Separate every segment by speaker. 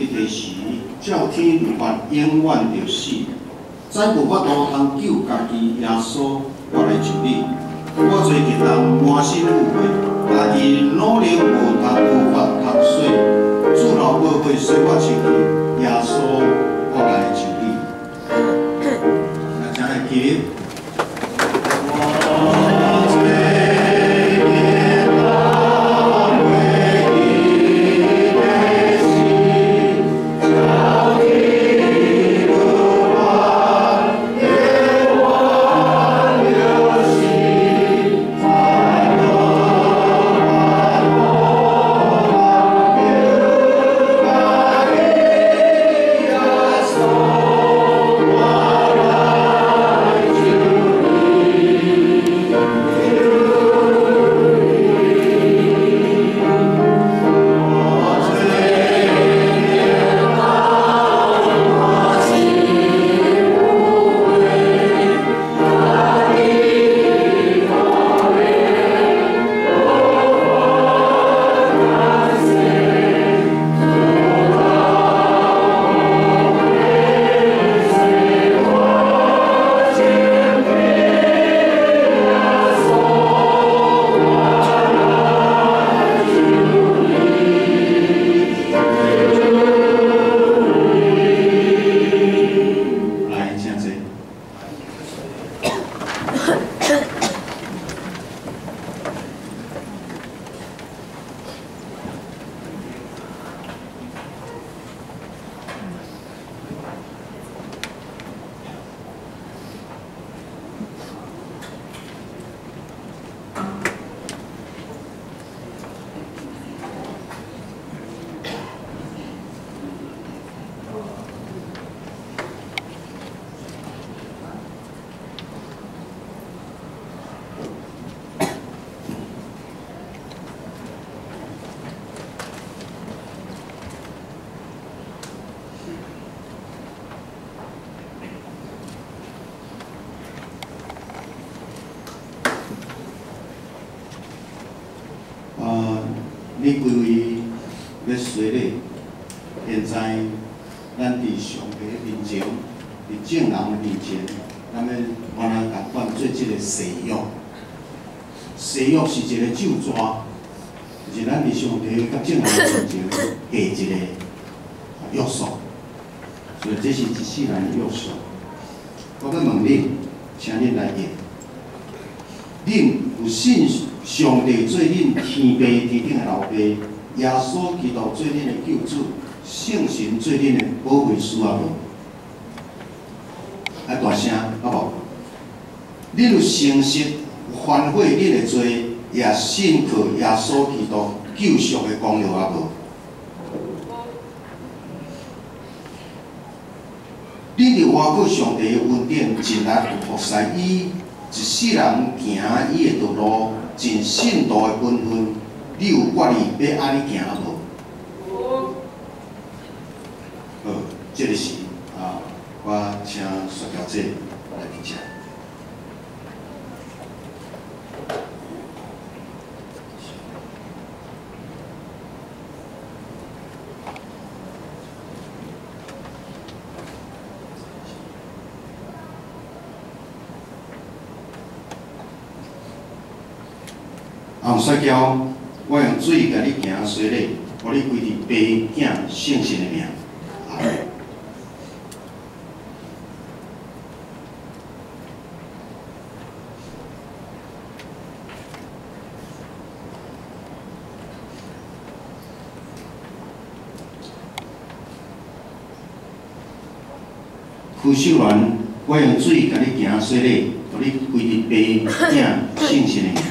Speaker 1: 一地时，照天发永远着死，再无法度通救家己，耶稣我来救你。我最近人满身误会，家己努力无读无法读书，主老无会使我出去，耶稣我来救你。那请来起。你归位要随咧，现在咱伫上帝面前，伫正人面前，咱要安怎甲换做即个誓约？誓约是一个咒抓，就是咱伫上帝甲正人面前下一个约束，所以这是一世人的约束。我要问你，请恁来应，恁有信？上帝做恁天父之顶的老爸，耶稣基督做恁的救主，圣神做恁的保惠师啊无？啊大声，好无？恁有诚实反悔恁的罪，也信靠耶稣基督救赎的功劳啊无？恁伫外国上帝的恩典，真力服侍伊，一世人行伊的道路。尽信道的本分，你有决意要安尼行无？好，这个是啊，我请说条姐来评价。摔跤，我用水甲你行洗礼，互你规日白敬圣神的名。傅秀兰，我用水甲你行洗礼，互你规日白敬圣神的名。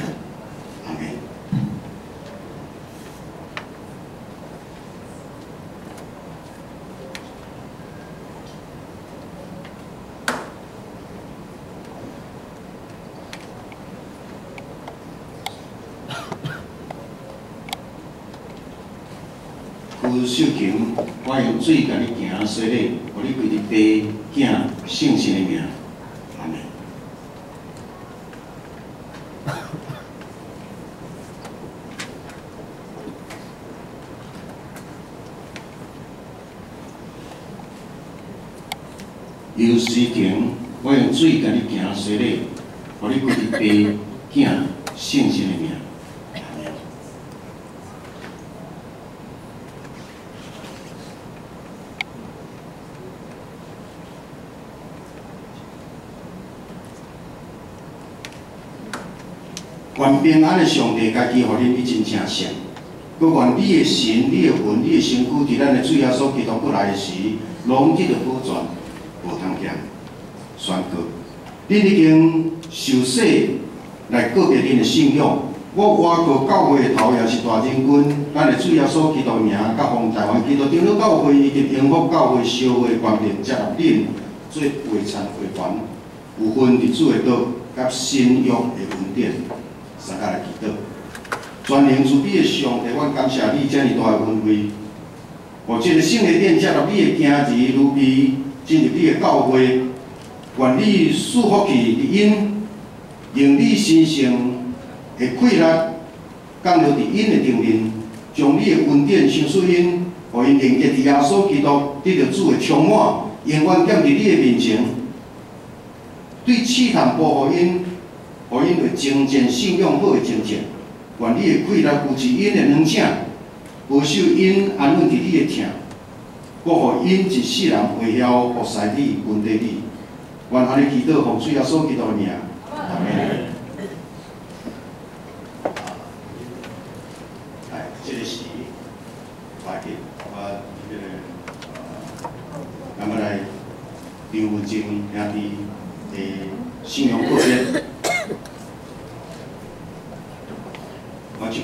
Speaker 1: 有时间我用水甲你行洗礼互你规日爬行省心的行安尼有我用水甲你行洗礼互你规日爬平安的上帝家己，互恁一真正善。佮愿你的神、你的魂、你的身躯，伫咱的主耶稣基督过来时，拢得到保全，无通欠。宣告，恁已经受洗来告别恁的信仰。我外国教会的头也是大真君，咱的主耶稣基督名，甲奉台湾基督长老教会以及永福教会烧会关联接纳恁做会参会团，有份伫主的道，甲信仰的恩典。三下来祈祷，全能慈悲的上帝，我感谢你遮尔大的恩惠，我这个圣的殿接入你的今日如比进入你的教会，愿你赐福去因，用你身上的快乐，降落伫因的顶面，将你的恩典赏赐因，互因连接伫耶稣基督得到主的充满，永远站伫你的面前，对试探保护因。互因为精进信用好的精进，愿你的快乐扶持因的软性，保守因安稳伫你的疼，搁互因一世人会晓服侍你、问地你。愿安尼祈祷奉主耶稣基督的名。阿门。来，这个是快点，我这个呃，咱们来张文静兄弟的信仰告别。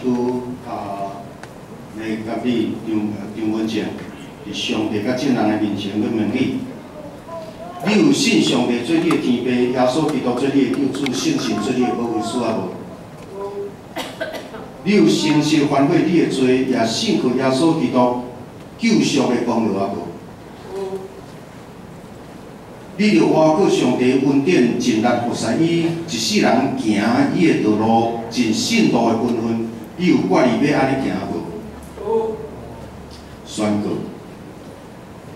Speaker 1: 即句啊，来甲你张张文静，伫上帝甲众人的面前去问你：你有信上帝做你的天父，耶稣基督做你的救主，信神做你的保护师啊无？你有诚实反悔你的罪，也信靠耶稣基督救赎的功劳啊无？你着活过上帝恩典，尽力服侍伊，一世人行伊的道路，尽信徒的本分。你有惯意要安尼行无？宣告，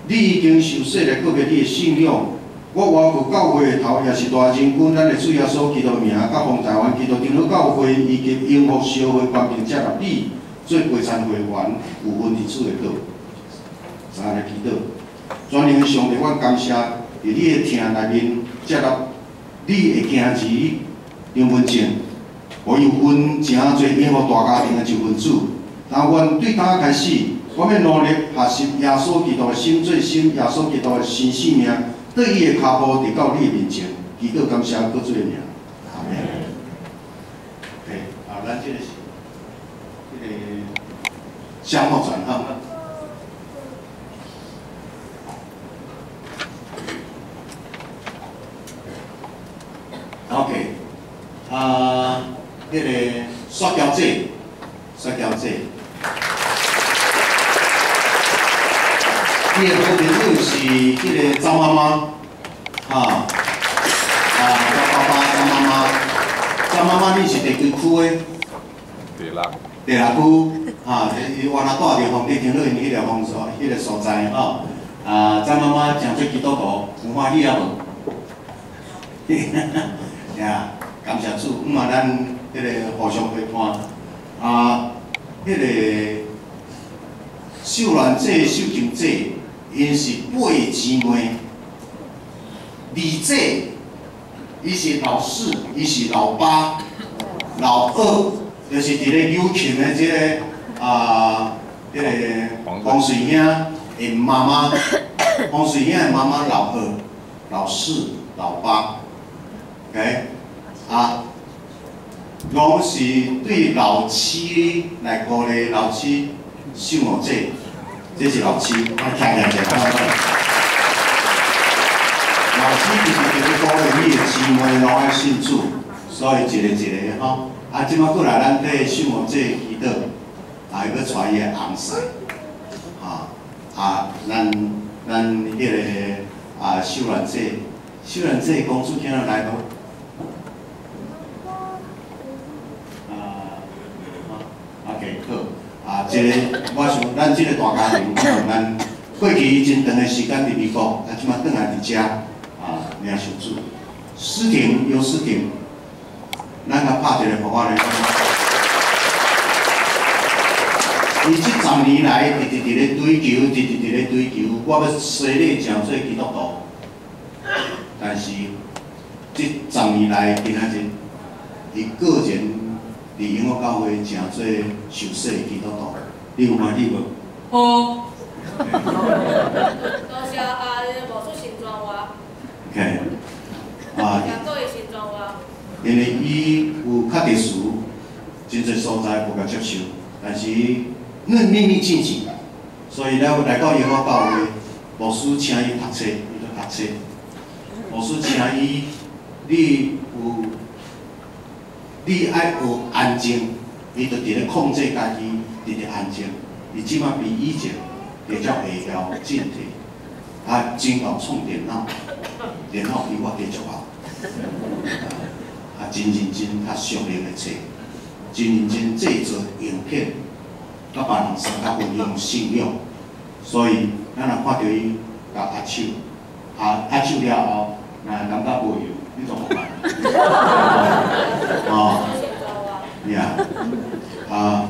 Speaker 1: 你已经受洗来告别你的信仰。我外国教会的头也是大真君，咱的主耶稣基督名，甲奉台湾基督长老教会以及永福社会关并接纳你做陪参会员，有份伫主的道。三个祈祷，全能的上帝，我感谢伫你的听内面接纳你的行持杨文静。我有分真侪幸福大家庭的一份子，但阮对今开始，我要努力学习耶稣基督的新最新耶稣基督的新生命，对伊的脚步伫到你的面前，祈祷感谢各主的名。阿门。OK，啊，咱这个是，这个相互转向。OK，啊。迄个塑胶纸，塑胶纸。伊个好朋友是迄个张妈妈，啊，啊，张爸爸、张妈妈，张妈妈你是第几区的？
Speaker 2: 第六。
Speaker 1: 第六区，啊，伊原来住伫红地天乐园迄个方所，迄个所在，吼。啊，张妈妈讲做基督徒，有欢喜啊无？呀，感谢主，毋嘛咱。迄个互相陪伴，啊，迄个秀兰姐、秀琴姐，因是八姊妹，二姐，伊是老四，伊是老八，老二就是伫咧友琴的即个啊，迄个黄水兄的妈妈，黄水兄的妈妈老二、老四、老八，OK，啊。拢是对老七来鼓励老七信我这，这是老七，啊，听听者，看看。老七就是就是鼓励你的姊妹拢爱信主，所以一个一个吼，啊，即摆过来咱对信我这祈祷，啊，要带伊个红婿，啊，啊，咱咱迄个啊秀兰姐，秀兰姐公主听了来都。即个，我想咱即个大家庭，咱过去真长的时间伫美国，啊，即马转来伫遮啊，领受主。诗婷有诗婷，咱甲拍一个互我咧。伊即十年来直直伫咧追求，直直伫咧追求，我要洗礼成做基督徒。但是，即十年来，今仔日，伊个人伫永福教会成做受洗基督徒，你有满意无？
Speaker 2: 好。
Speaker 3: 多谢啊，无出新庄话。
Speaker 1: OK。啊。因为伊有较特殊，真侪所在无甲接受，但是恁秘密进去，所以来来到永福教会，牧师请伊读册，伊就读册。牧师请伊，你有，你爱有安静，伊就伫咧控制家己，伫咧安静。伊即马比以前比较会晓进退，啊，真够创电脑，电脑比我继续好。啊，真认真较熟练的册，真认真制作影片，甲别人相较分享信用，所以咱若看到伊甲阿手，阿阿手了后，若感觉无用，你怎么办？哦，呀，啊，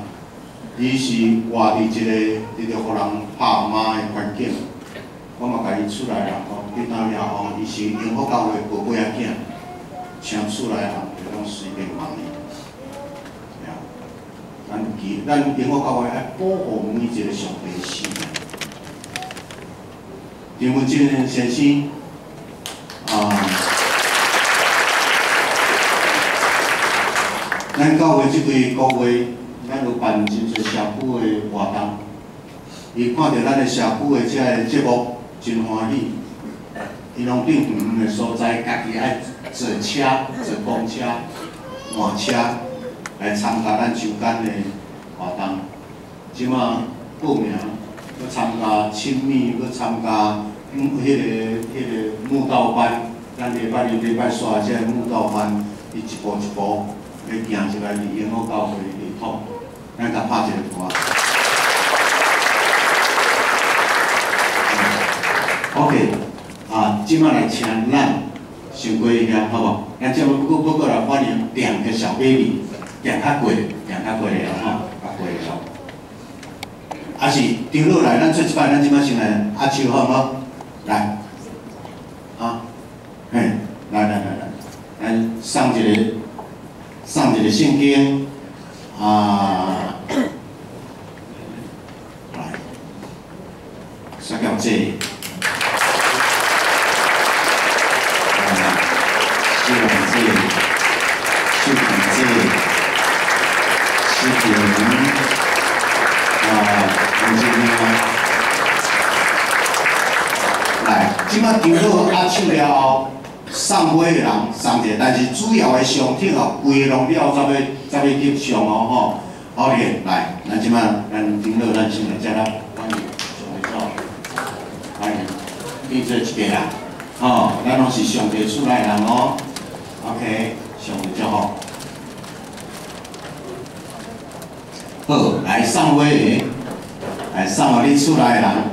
Speaker 1: 伊是活伫一个伫个互人拍骂的环境，我嘛甲伊出来啦，吼，去当了后，伊是幸福教会宝贝仔囝。请出来啊，就讲随便忙伊，呀，咱其咱永福教会爱保护每一个上帝心。林文俊先生，啊，咱教会即几个月，咱有办真侪社区的活动，伊看到咱的社区的遮个节目，真欢喜。伊拢顶远远的所在，家己爱坐车、坐公车、换车来参加咱周间的活动。即马报名要参加亲密，要参加嗯，迄个、迄个慕道班，咱礼拜六、礼拜三即个慕道班，伊一步一步要行出来，离永福教会里头，咱甲拍一个歌。OK。啊，即摆来请咱想过一下，好无？咱即摆搁搁过来欢迎两个小 baby，两较过，两较过了吼，较过了。啊是张落来，咱做一摆，咱即摆先来阿秋好无？来，啊，嘿，来来来来，咱上一个上一个圣经啊，翕相哦吼。好嘞，来，咱即摆咱张好咱先来接咱欢迎上会做，欢迎，你做一个人，吼，咱拢是上帝出来人哦。OK，上会做好。好，来送尾，来送我你出来人。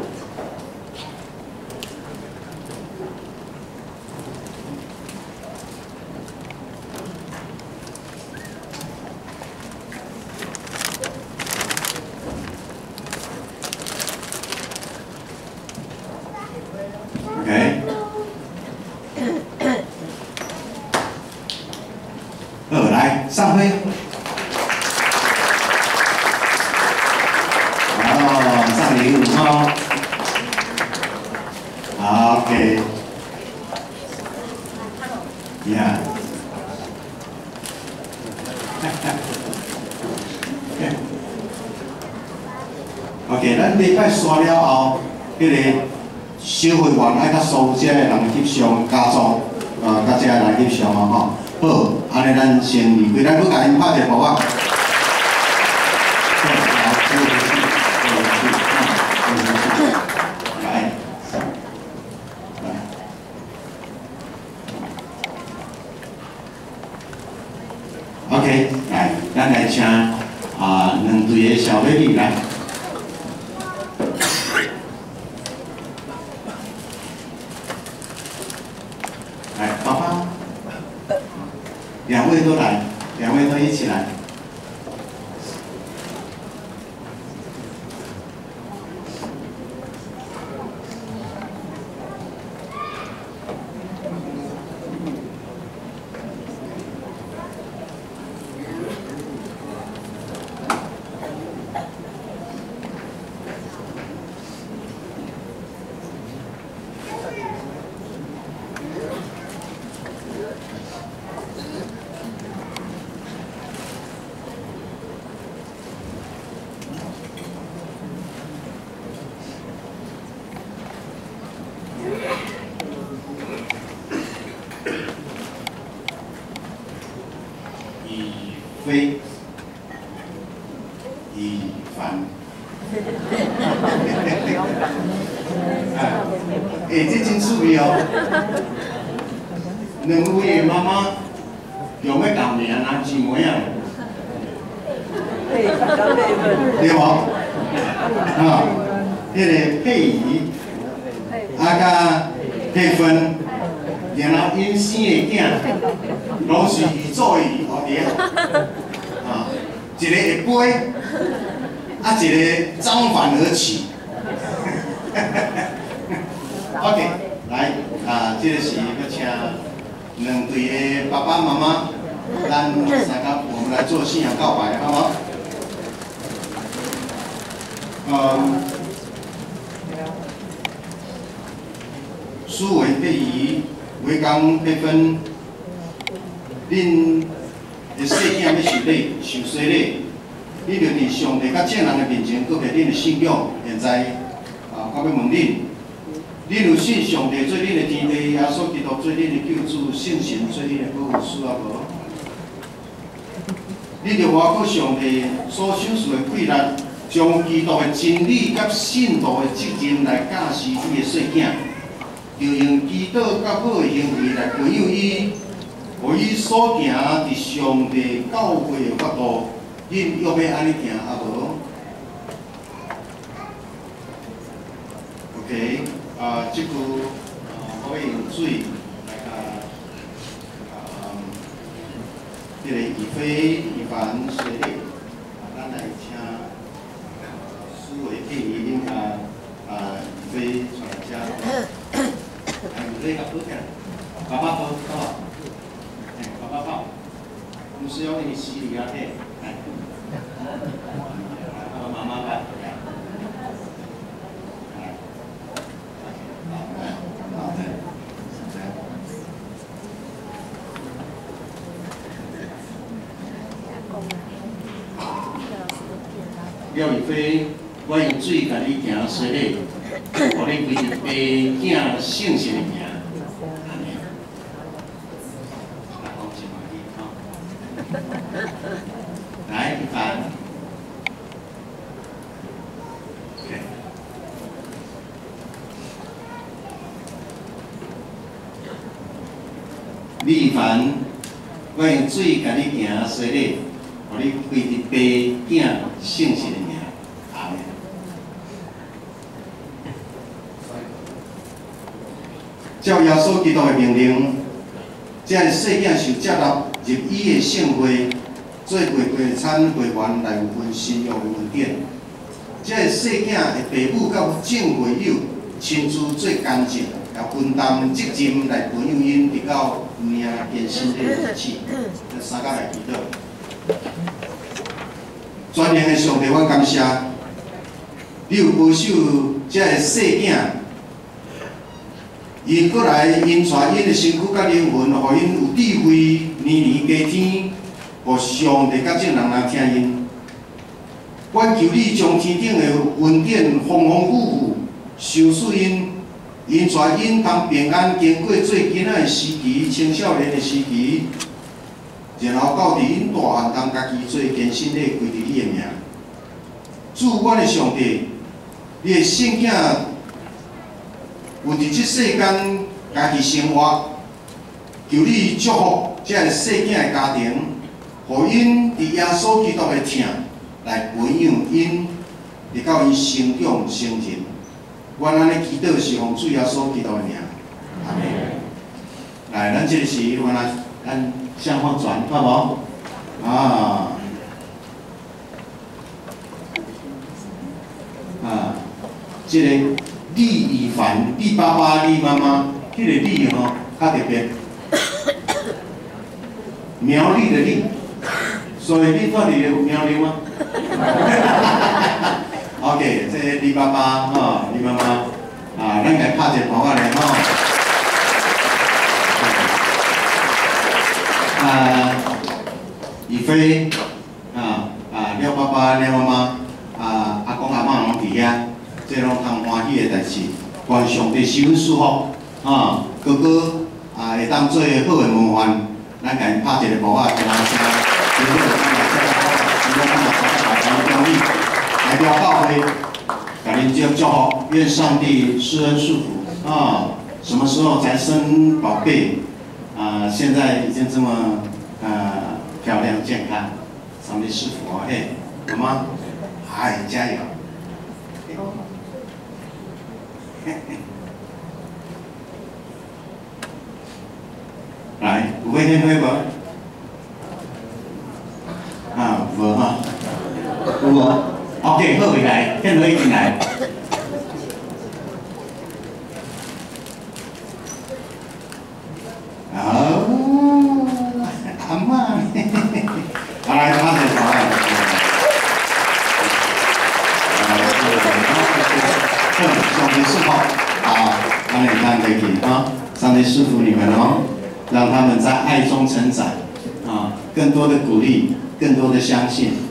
Speaker 1: 刷了后，迄个小会员爱甲所遮的人翕相加装，啊，甲遮来翕相啊吼。好，安尼咱先离开，咱搁甲因拍者，好啊。来，，OK，来，咱来请啊两队的小美女来。两位都来，两位都一起来。以非以凡。哎，这真趣味哦！两位的妈妈用要共名啊，姊妹啊，对无？啊，迄个佩仪，啊甲佩芬，然后因生的囝，拢是宇宙的后弟啊，一个会飞，啊一个张帆而起。OK，来啊，这个是要请两队的爸爸妈妈，咱三个我们来做信仰告白，好吗？嗯，苏维佩仪、维刚佩芬，恁的细囝要受礼、受洗礼，你着伫上帝甲正人的面前，搁别恁的信仰。现在啊，我要问恁。恁有信上帝做恁的天父，耶稣基督做恁的救主，圣神做恁的保护师啊无？恁着外靠上帝所手术的贵力，将基督的真理甲信徒的责任来教示你的细囝，就用基督甲好的行为来培养伊，互伊所行伫上帝教会的法度，恁要要安尼行啊无？OK。啊，即句啊，可以用水来甲啊，这个以非以凡水力，啊，咱来请思维建议恁甲啊，以非专家，来有这个好听，爸爸好，好吧？哎，爸爸好，我们是要你洗礼啊，嘿，来，爸爸妈妈抱。廖宇飞，我用水甲你行洗礼，互你为爸囝圣神的名。安尼，来，一凡。李凡，我用水甲你行洗礼，互你为你爸囝圣神的名。阿门。照耶稣基督的命令，这个细囝受接纳入伊的圣会，做过过餐会员来有份信用的恩典。这个细囝的父母甲正会友亲自做干净，也分担责任来培养因直到命健身的日子。这三个来祈祷。全能的上帝，我感谢你有保守这个细囝，因过来因带因的身躯甲灵魂，互因有智慧，年年加添，互上帝甲正人来听因。愿求你将天顶的恩典丰丰富富，收赐因，因带因通平安经过最艰难的时期、青少年的时期。然后到伫因大汉当家己做健身的归伫你的名，主我的上帝，你的圣子有伫即世间家己生活，求你祝福这个细囝的家庭，互因伫耶稣基督的疼来培养因，直到因成长成人。我安尼祈祷是奉主耶稣基督的名，阿门。来，咱即个是我来。咱向后转，好无？啊，啊，这个凡、李爸爸、李妈妈，这个李吼较特别，苗栗的栗，所以你到底有苗栗吗？OK，这李爸爸吼，李妈妈，啊，咱来拍一个鼓来吼。啊，宇飞，啊啊，廖爸爸、廖妈妈，啊阿公阿嬷拢伫遐，这拢通欢喜的代志，愿上帝赐阮祝福，啊，哥哥啊会当做好的模范，咱甲因拍一个鼓啊，听声，今日就咱来这个好，今日咱来这个大家表演，代表教会，甲恁祝祝福，愿上帝施恩祝福，啊，什么时候才生宝贝？啊，现在已经这么呃漂亮健康，上帝师傅哦嘿，好吗？嗨，加油！来，五位天辉不？啊，无哈，有无？OK，好，回来，天辉进来。哦，阿妈，好来，他的好来。上帝师傅，好，让你看这个啊，上帝师傅你们哦，让他们在爱中成长啊，更多的鼓励，更多的相信。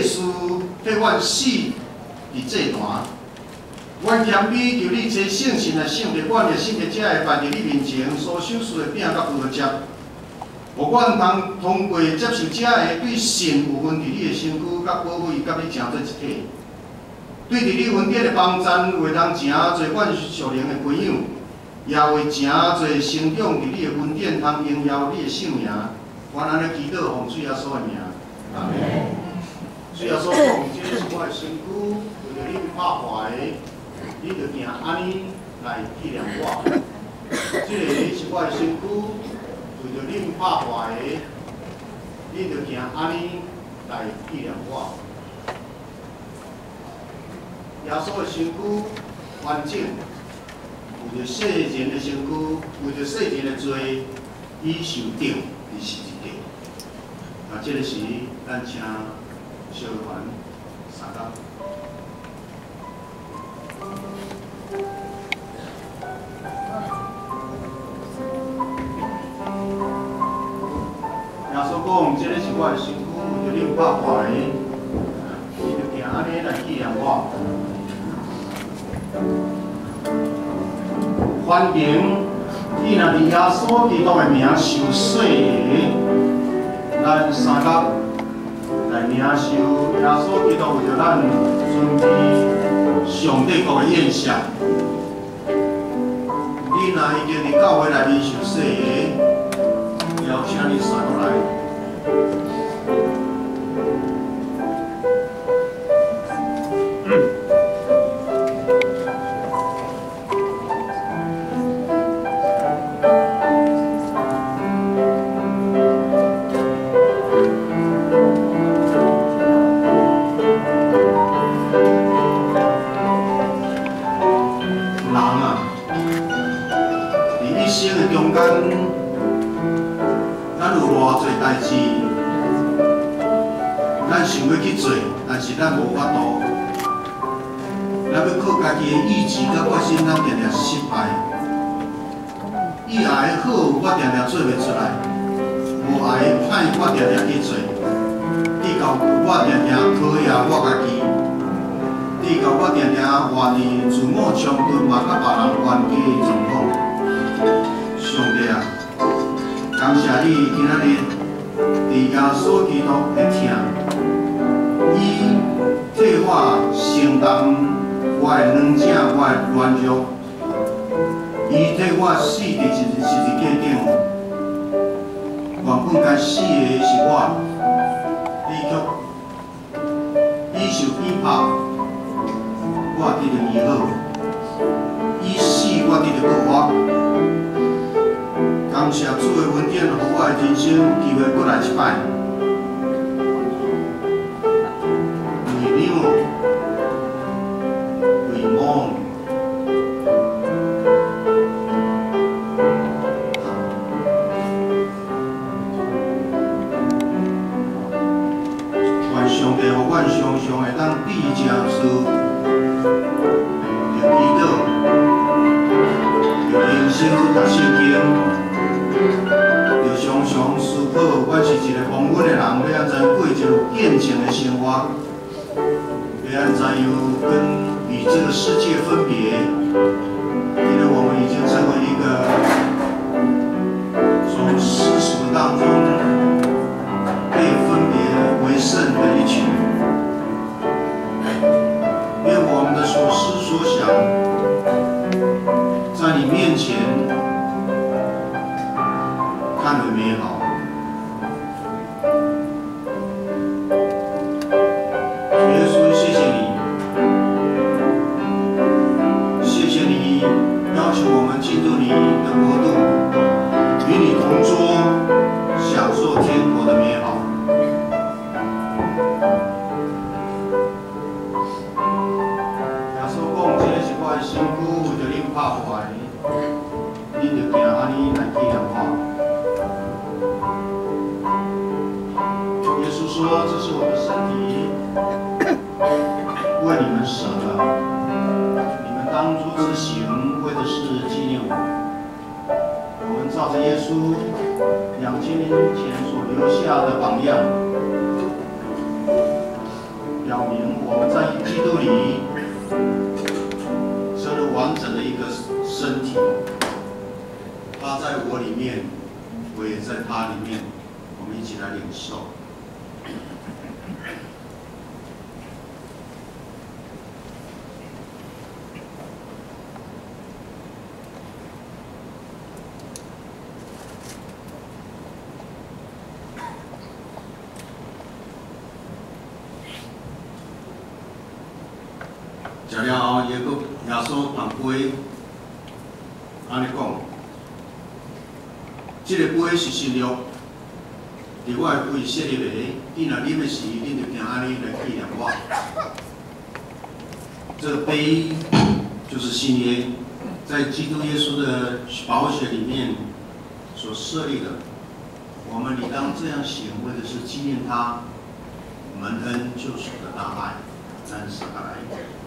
Speaker 1: 的祭司替阮死伫祭坛。阮谦卑求你这圣神的圣灵，阮的圣洁者会摆伫你面前所手持的饼甲葡萄汁。互阮通通过接受者的对神有份伫你的身躯，甲保护伊甲你成做一体。对伫你恩典的帮赞，会当诚侪阮属灵的朋友，也会诚侪成长伫你的恩典，通荣耀你的圣名。阮安尼祈祷，奉主耶稣的名。阿门。主耶稣讲，这是我的身躯，为着恁拍坏的，恁着行安尼来纪念我。这个是我的身躯。为着恁拍坏的，恁着行安尼来纪念我。耶稣的身躯完整，为着世人的身躯，为着世人的罪，已受定伫十字架。啊，这个是咱请小团三角。耶稣讲，这个是我的身躯，为着恁拍坏的，伊着行安尼来纪念我。欢迎伊若伫耶稣基督的名受洗，咱三角来领受耶稣基督为着咱准备上帝国的宴席。你若已经伫教会内面受洗的，邀请你上过来。咱想要去做，但是咱无法度。咱要靠家己的意志甲决心，咱定定失败。以后的好，我定定做袂出来；无爱的歹，我定定去做。你到我定定考验我家己。你甲我定定活伫自我相对嘛，甲别人冤家的状况。上帝啊，感谢你今仔日伫耶稣基督的听，伊替我承担我的软弱，我的软弱，伊替我死伫一十字架顶，原本该死的是我，伊却伊受鞭拍。我得着医好，伊死我得着复活。感谢主的恩典，互我的人生有机会过来一摆。是耶稣两千年前所留下的榜样，表明我们在基督里成了完整的一个身体。他在我里面，我也在他里面，我们一起来领受。食了后，耶稣耶稣盘杯，安尼讲，这个杯是新约，伫我的胃设立的，你若啉的时，恁就行安尼来纪念我。这个杯就是新约，在基督耶稣的宝血里面所设立的，我们理当这样行，为的是纪念他蒙恩救赎的大爱。咱下来。这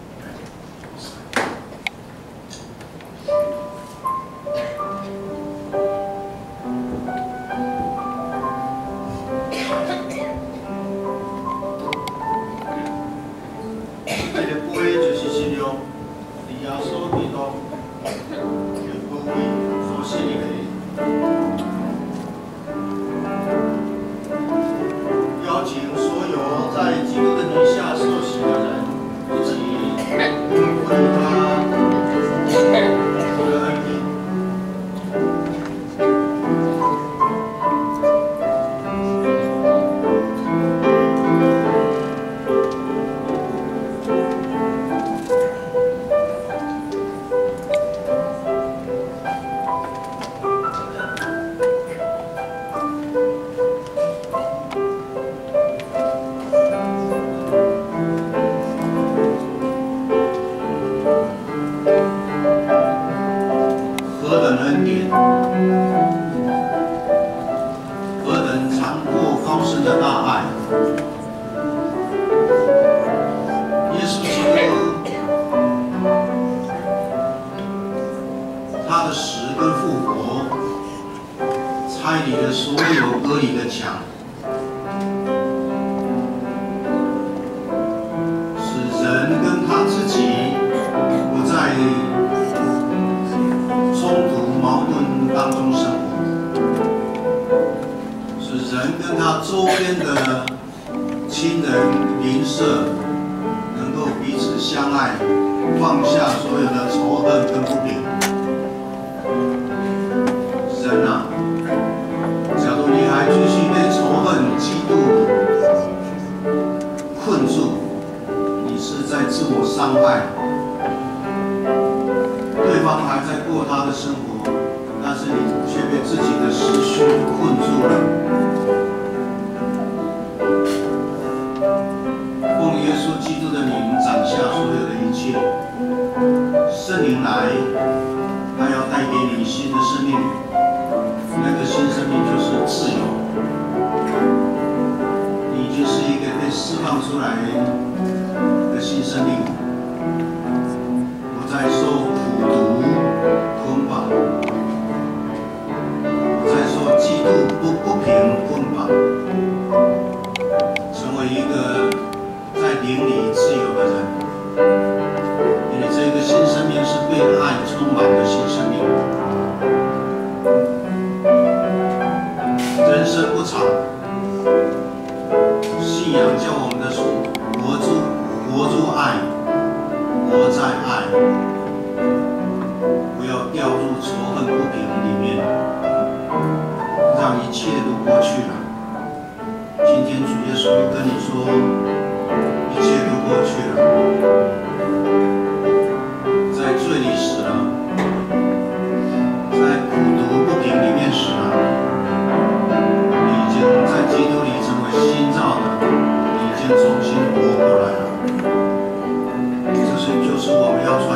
Speaker 1: 叫我们的活出活出爱，活在爱，不要掉入仇恨不平里面，让一切都过去了。今天主耶稣跟你说，一切都过去了，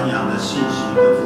Speaker 1: 扬的信息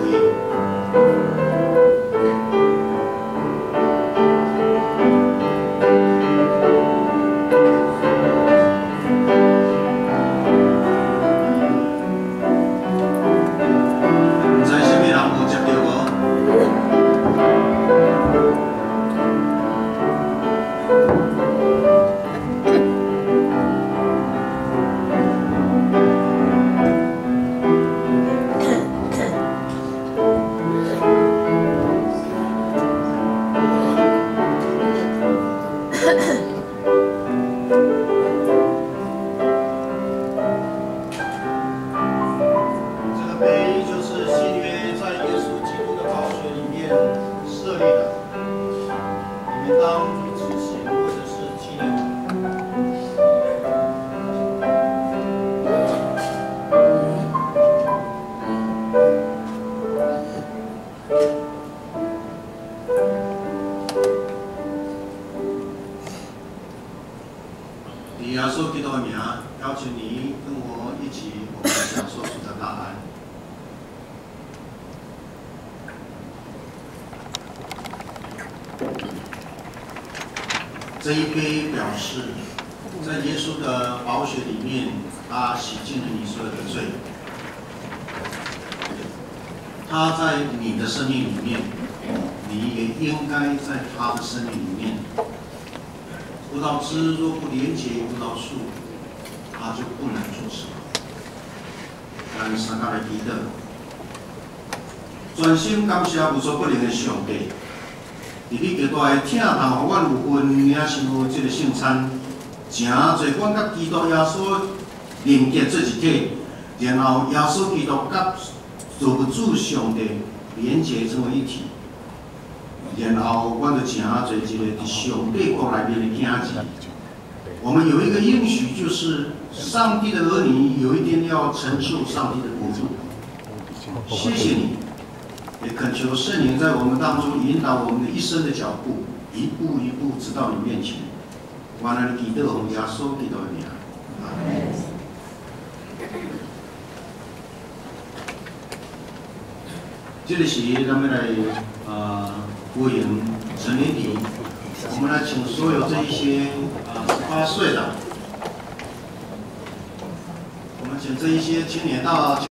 Speaker 1: 一杯表示，在耶稣的宝血里面，他洗净了你所有的罪。他在你的生命里面，你也应该在他的生命里面。葡萄枝若不连接葡萄树，它就不能做什么。咱三家来祈祷，专心感谢无所不能的上帝。伫你极大的疼痛，互阮有份领受即个圣餐，诚侪阮甲基督耶稣连接做一体，然后耶稣基督甲造物主上帝连接成为一体。然后，阮就诚侪一个伫上帝国内面的囝子。我们有一个应许，就是上帝的儿女有一天要承受上帝的国度。谢谢你，也恳求圣灵在我们当中引导我们的一生的脚步，一步一步直到你面前。完了，你得我们耶稣基督的名。阿门。这个是咱们来呃欢迎陈年底，我们来请所有这一些啊十八岁的，我们请这一些青年到。